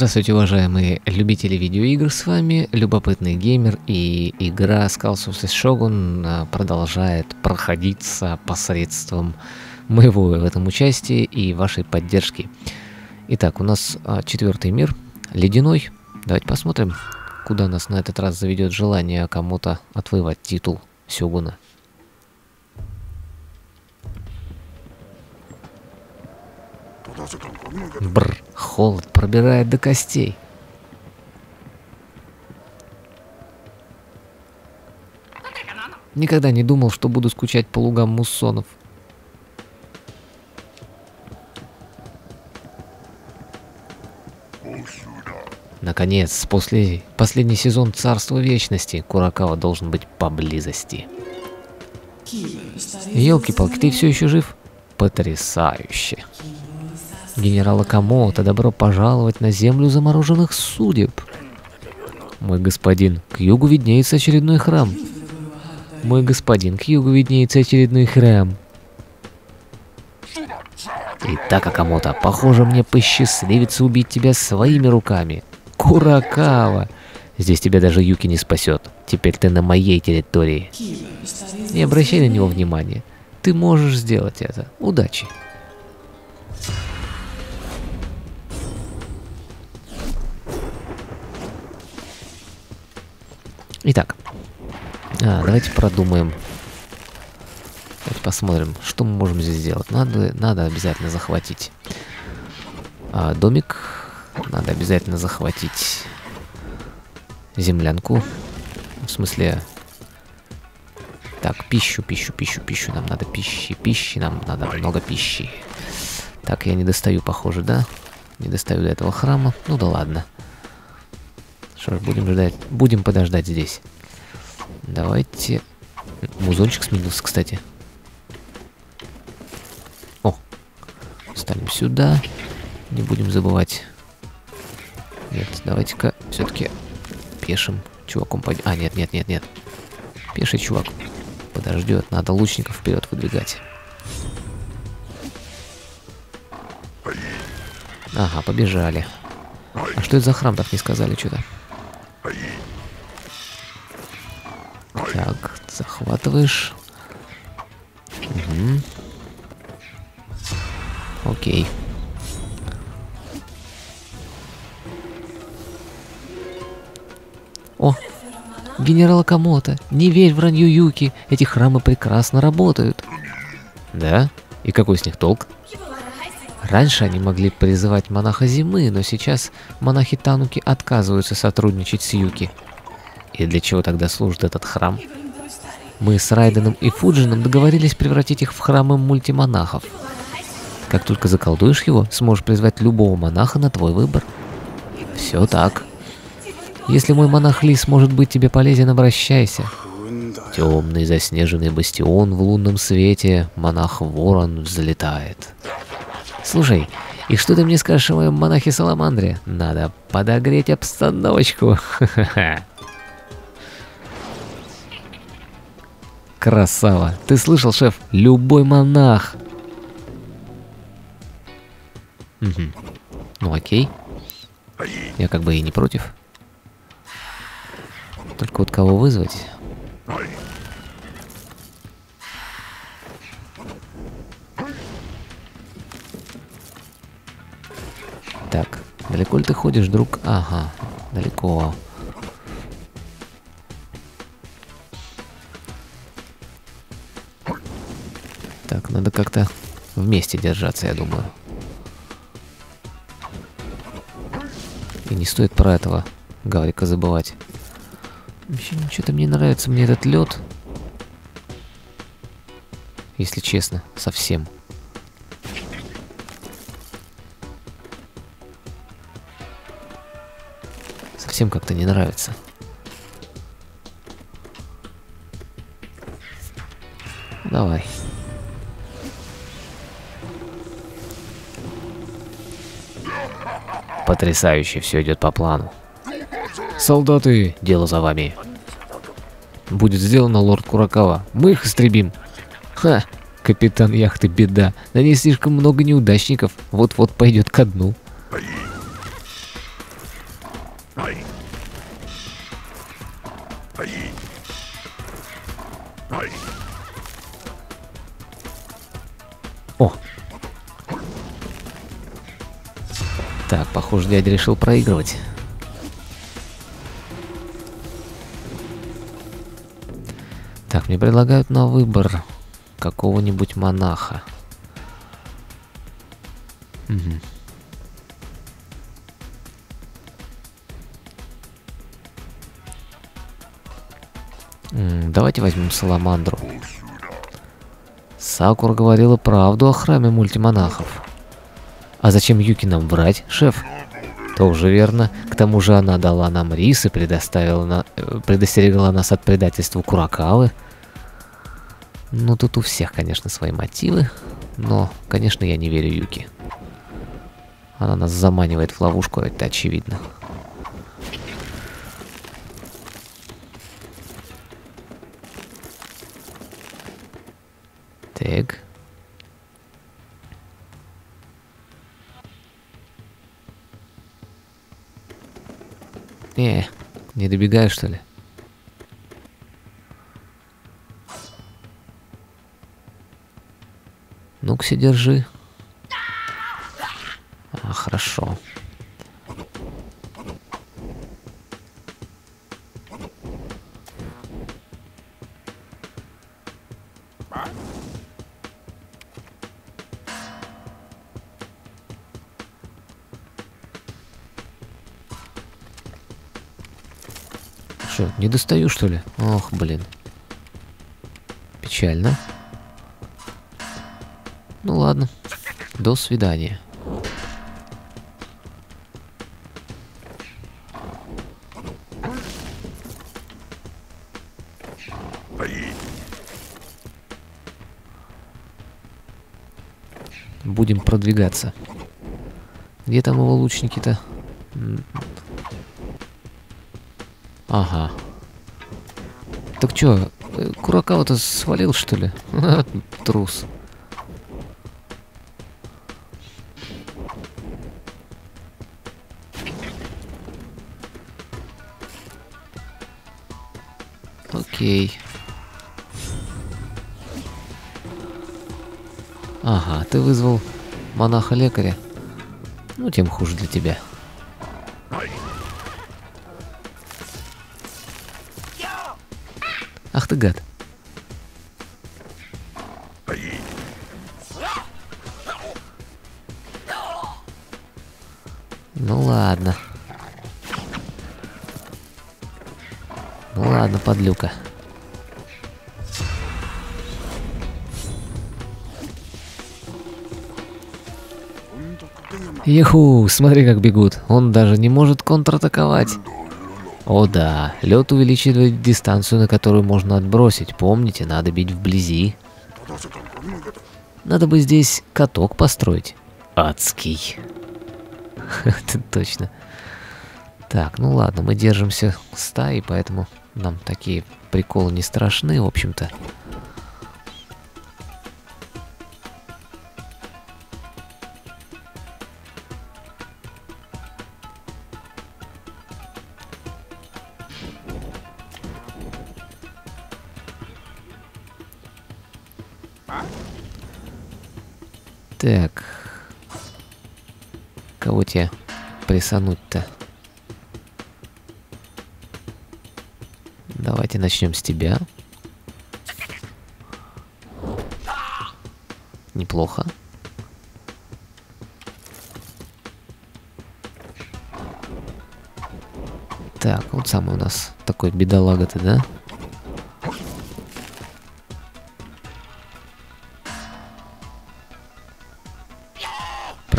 Здравствуйте, уважаемые любители видеоигр, с вами Любопытный Геймер, и игра Skulls of the Shogun а, продолжает проходиться посредством моего в этом участия и вашей поддержки. Итак, у нас а, четвертый мир, ледяной. Давайте посмотрим, куда нас на этот раз заведет желание кому-то отвоевать титул Сёгуна. Бр, холод пробирает до костей. Никогда не думал, что буду скучать по лугам муссонов. Наконец, после последний сезон Царства Вечности, Куракава должен быть поблизости. Елки-палки, ты все еще жив? Потрясающе. Генерал Акамото, добро пожаловать на землю замороженных судеб. Мой господин, к югу виднеется очередной храм. Мой господин, к югу виднеется очередной храм. Итак, Акамото, похоже, мне посчастливится убить тебя своими руками. Куракава! Здесь тебя даже Юки не спасет. Теперь ты на моей территории. Не обращай на него внимания. Ты можешь сделать это. Удачи. Итак, а, давайте продумаем. Давайте посмотрим, что мы можем здесь сделать. Надо, надо обязательно захватить а, домик. Надо обязательно захватить землянку. В смысле... Так, пищу, пищу, пищу, пищу. Нам надо пищи, пищи. Нам надо много пищи. Так, я не достаю, похоже, да? Не достаю до этого храма. Ну да ладно. Что ж, будем ждать. Будем подождать здесь. Давайте... Музончик сменился, кстати. О! Ставим сюда. Не будем забывать. Нет, давайте-ка все-таки пешим чуваком пойдем. А, нет, нет, нет, нет. Пеший чувак подождет. Надо лучников вперед выдвигать. Ага, побежали. А что это за храм, так не сказали что-то? Захватываешь. Угу. Окей. О, генерал Камото, не верь вранью Юки, эти храмы прекрасно работают. Да? И какой с них толк? Раньше они могли призывать монаха зимы, но сейчас монахи Тануки отказываются сотрудничать с Юки. И для чего тогда служит этот храм? Мы с Райденом и Фуджином договорились превратить их в храмы мультимонахов. Как только заколдуешь его, сможешь призвать любого монаха на твой выбор. Все так. Если мой монах Лис может быть тебе полезен, обращайся. Темный заснеженный бастион в лунном свете, монах Ворон взлетает. Слушай, и что ты мне скажешь о моем монахе Саламандре? Надо подогреть обстановочку. Красава. Ты слышал, шеф? Любой монах. Угу. Ну окей. Я как бы и не против. Только вот кого вызвать? Так, далеко ли ты ходишь, друг? Ага, далеко. Надо как-то вместе держаться, я думаю. И не стоит про этого Гаврика забывать. Вообще, что-то мне нравится мне этот лед. Если честно, совсем. совсем как-то не нравится. Давай. Потрясающе, все идет по плану. Солдаты, дело за вами. Будет сделано, лорд Куракава. Мы их истребим. Ха, капитан яхты беда. На ней слишком много неудачников. Вот-вот пойдет ко дну. Похоже, дядя решил проигрывать. Так, мне предлагают на выбор какого-нибудь монаха. Угу. Давайте возьмем Саламандру. Сакура говорила правду о храме мультимонахов. А зачем Юки нам врать, шеф? Тоже верно. К тому же она дала нам рис и предоставила на... Э, предостерегла нас от предательства Куракавы. Ну, тут у всех, конечно, свои мотивы. Но, конечно, я не верю Юки. Она нас заманивает в ловушку, это очевидно. Так. Не, не добегаю, что ли? Ну-ка, держи. Достаю, что ли? Ох, блин. Печально. Ну ладно. До свидания. Будем продвигаться. Где там его лучники-то? Ага. Так чё, э, Куракава-то свалил, что ли? Трус. Окей. Ага, ты вызвал монаха-лекаря. Ну, тем хуже для тебя. Ах ты гад. Ну ладно. Ну ладно, подлюка. Еху, смотри как бегут. Он даже не может контратаковать. О да, лед увеличивает дистанцию, на которую можно отбросить. Помните, надо бить вблизи. Надо бы здесь каток построить. Адский. Это точно. Так, ну ладно, мы держимся стаи, поэтому нам такие приколы не страшны, в общем-то. Так. Кого тебе присануть-то? Давайте начнем с тебя. Неплохо. Так, вот самый у нас такой бедолага-то, да?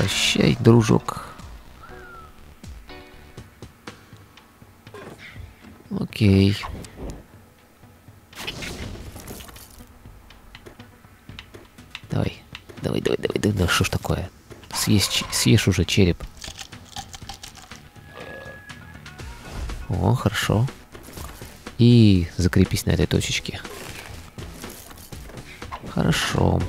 Прощай, дружок. Окей. Давай, давай, давай, давай, давай, да что ж такое? Съешь, съешь уже череп. О, хорошо. И закрепись на этой точечке. Хорошо.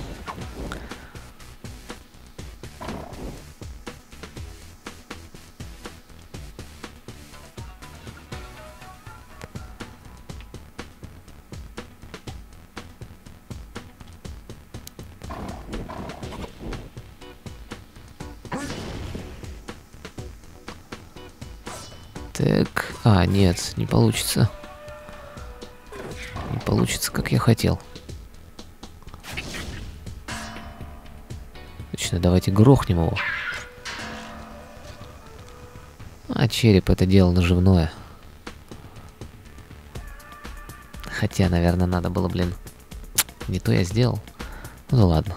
Так, а, нет, не получится. Не получится, как я хотел. Точно, давайте грохнем его. А череп это дело наживное. Хотя, наверное, надо было, блин, не то я сделал. Ну ладно.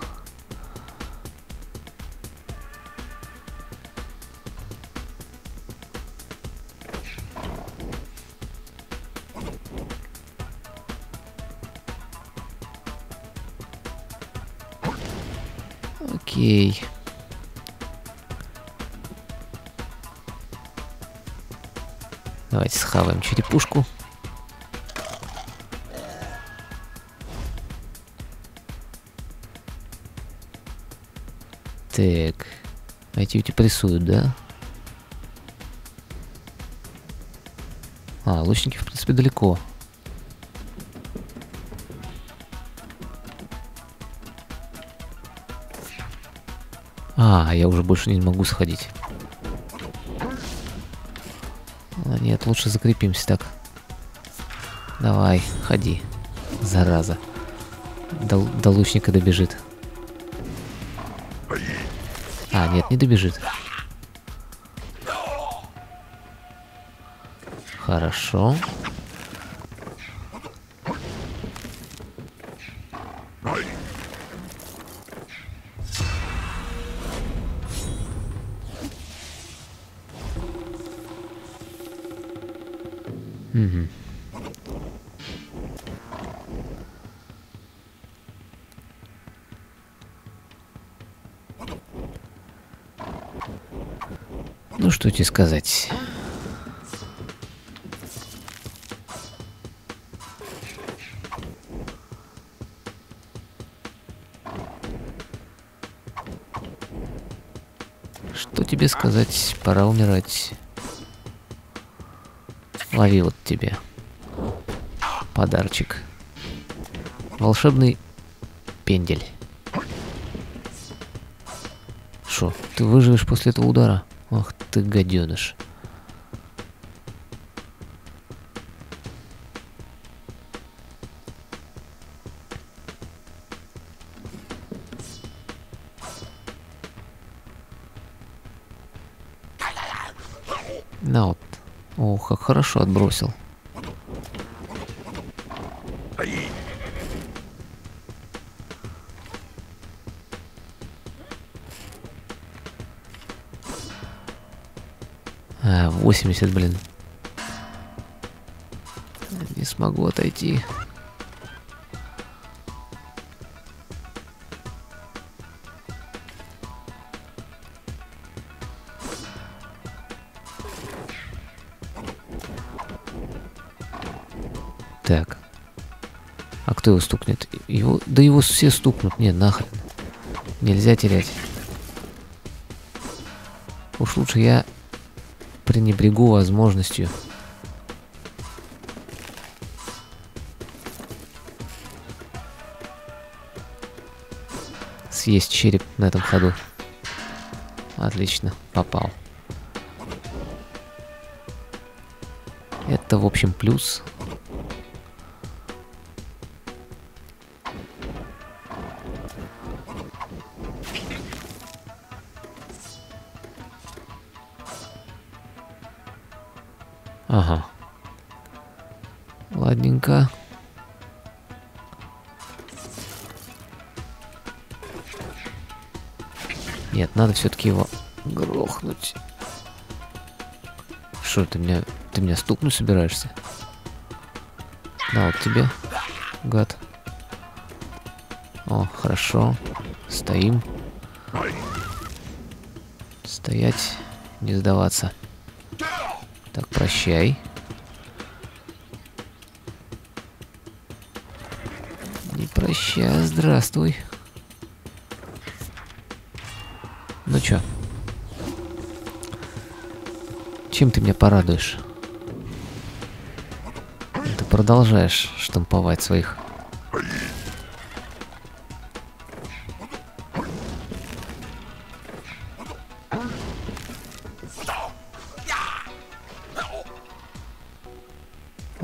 Черепушку. Так. Эти эти прессуют, да? А, лучники, в принципе, далеко. А, я уже больше не могу сходить. Нет, лучше закрепимся так. Давай, ходи, зараза. До, до лучника добежит. А, нет, не добежит. Хорошо. Угу. Ну что тебе сказать? Что тебе сказать? Пора умирать. Лови вот тебе. Подарочек. Волшебный пендель. Шо, ты выживешь после этого удара? Ах ты гаденыш. Хорошо отбросил. А, 80, блин. Не смогу отойти. Так. А кто его стукнет? Его... Да его все стукнут. Не, нахрен. Нельзя терять. Уж лучше я пренебрегу возможностью. Съесть череп на этом ходу. Отлично, попал. Это, в общем, плюс. Нет, надо все-таки его грохнуть. Что, ты меня, ты меня стукнуть собираешься? Да, вот тебе, гад. О, хорошо. Стоим. Стоять, не сдаваться. Так, прощай. Не прощай, здравствуй. Чё? Чем ты меня порадуешь? Ты продолжаешь штамповать своих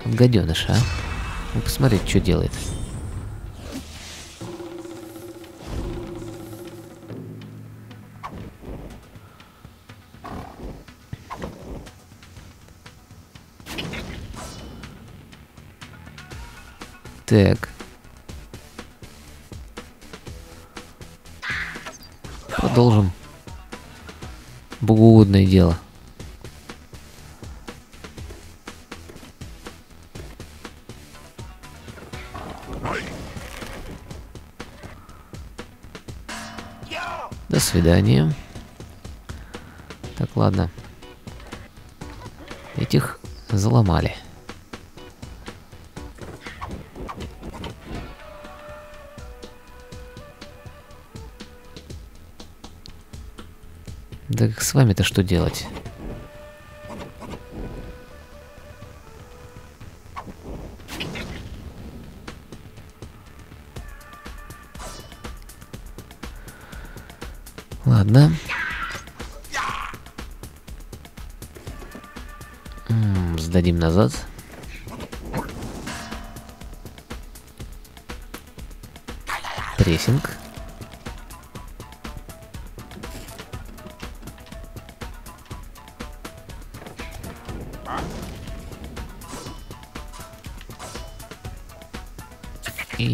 Гаденыш, а? Ну, посмотреть, что делает. Богоугодное дело. До свидания. Так, ладно. Этих заломали. Так с вами-то что делать? Ладно. М -м, сдадим назад. Прессинг.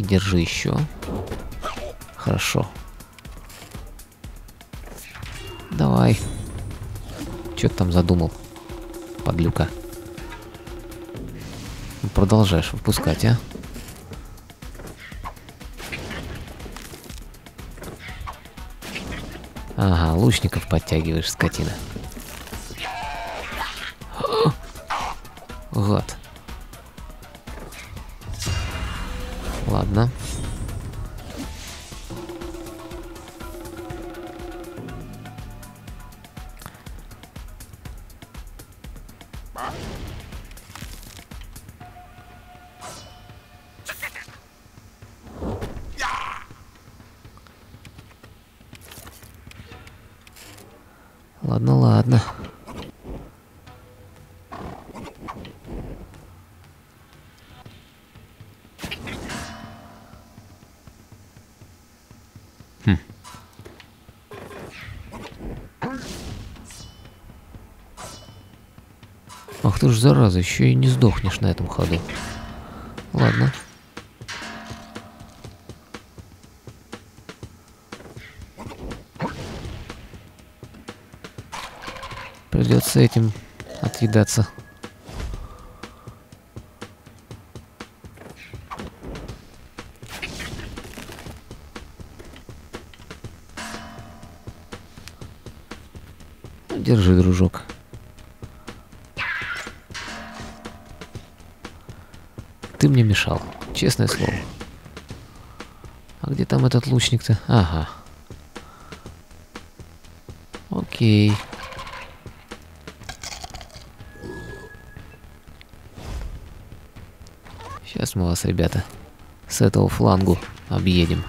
Держи еще. Хорошо. Давай. Че ты там задумал, подлюка? Продолжаешь выпускать, а? Ага, лучников подтягиваешь, скотина. Гад. Ладно, ладно. Хм. Ах ты ж зараза, еще и не сдохнешь на этом ходу. Ладно. Придется этим отъедаться. Держи, дружок. Ты мне мешал, честное слово. А где там этот лучник-то? Ага. Окей. Сейчас мы вас, ребята, с этого флангу объедем.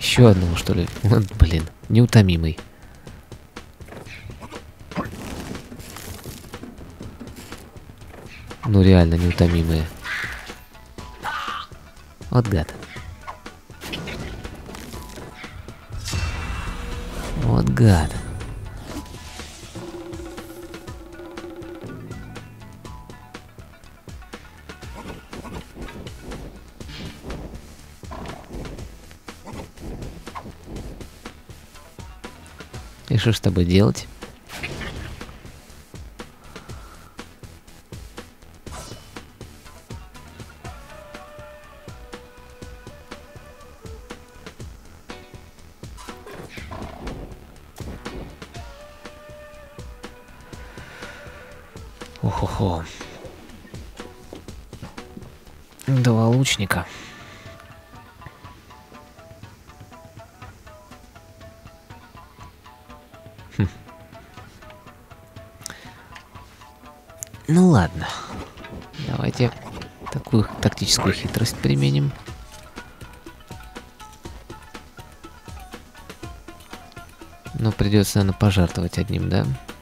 Еще одного, что ли? Вот, блин, неутомимый. Ну реально неутомимые. Вот гад. Вот гад. И что с тобой делать? Тактическую хитрость применим. Но придется, наверное, пожертвовать одним, да? Так,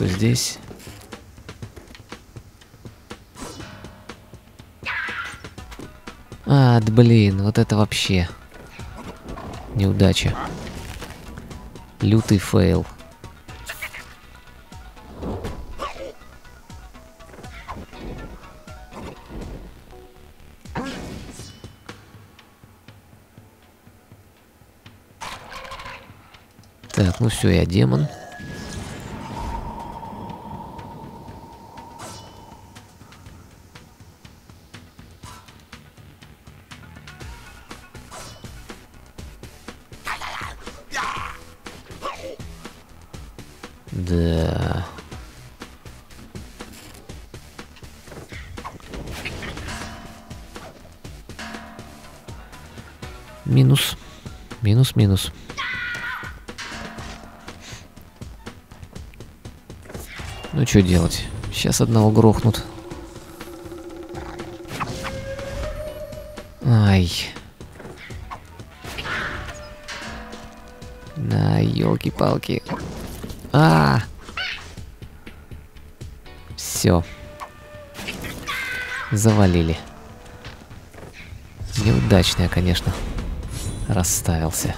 что здесь? А, блин, вот это вообще неудача. Лютый фейл. Так, ну все, я демон. Что делать? Сейчас одного грохнут. Ай. На, елки-палки. А, Все. Завалили. Неудачно я, конечно, расставился.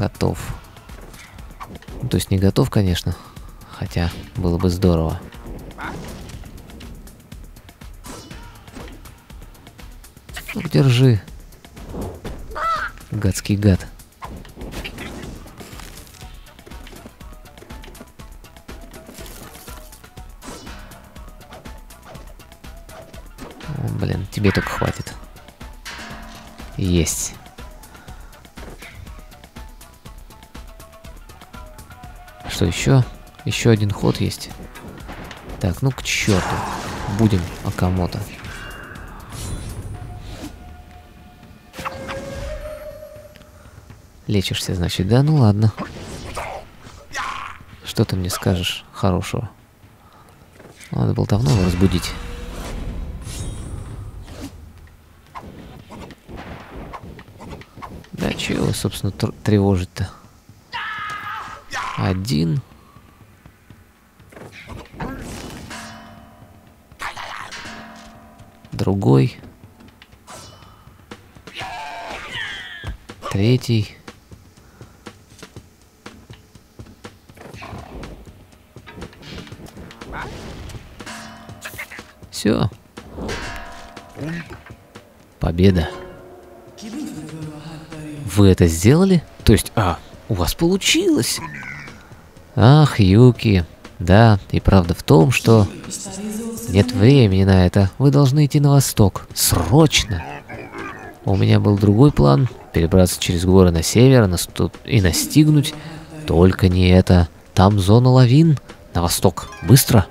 Готов. Ну, то есть не готов, конечно. Хотя было бы здорово. Держи. Гадский гад. О, блин, тебе только хватит. Есть. Что еще? Еще один ход есть. Так, ну к черту. Будем Акамото. Лечишься, значит, да? Ну ладно. Что ты мне скажешь хорошего? Надо было давно его разбудить. Да чего, собственно, тр- тревожить-то? Один. Другой. Третий. Все. Победа. Вы это сделали? То есть, а, у вас получилось? Ах, Юки. Да, и правда в том, что нет времени на это. Вы должны идти на восток. Срочно. У меня был другой план. Перебраться через горы на север наступ... и настигнуть. Только не это. Там зона лавин. На восток. Быстро.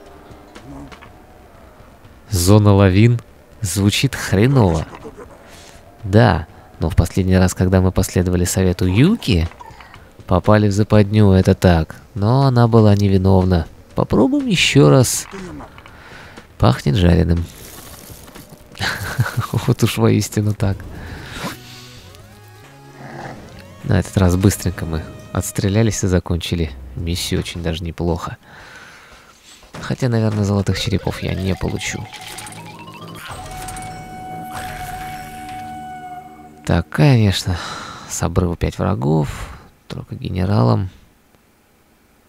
Зона лавин? Звучит хреново. Да, но в последний раз, когда мы последовали совету Юки, попали в западню, это так. Но она была невиновна. Попробуем еще раз. Пахнет жареным. Вот уж воистину так. На этот раз быстренько мы отстрелялись и закончили миссию очень даже неплохо. Хотя, наверное, золотых черепов я не получу. Так, конечно, с обрыва 5 врагов, только генералам.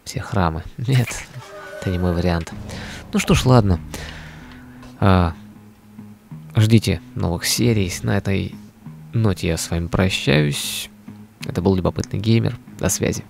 Все храмы. Нет, Это не мой вариант. Ну что ж, ладно. А, ждите новых серий. На этой ноте я с вами прощаюсь. Это был Любопытный Геймер. До связи.